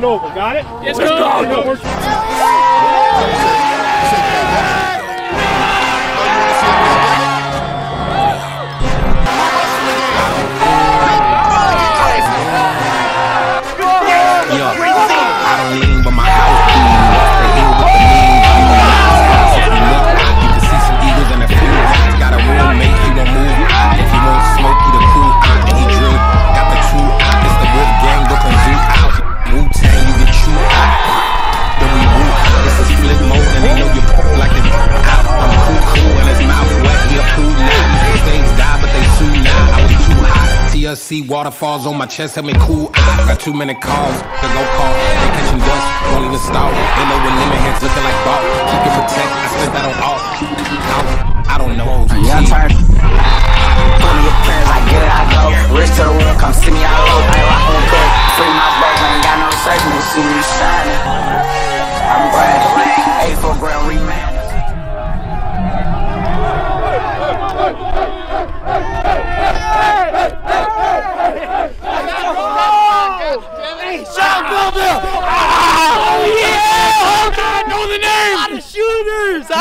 slide over. Got it? Let's go. Yo, hot. See waterfalls on my chest, help me cool out. Got too many calls to go call. They catching dust, won't even stop. They know when lemon heads looking like ball. Keep it protect, I spent that on all. I don't know. Yeah, I'm tired. Put me your prayers, I get it, I go. Rich to the world, come see me, I low. I ain't rockin' with cook. Free my bros, I ain't got no search, see me shining.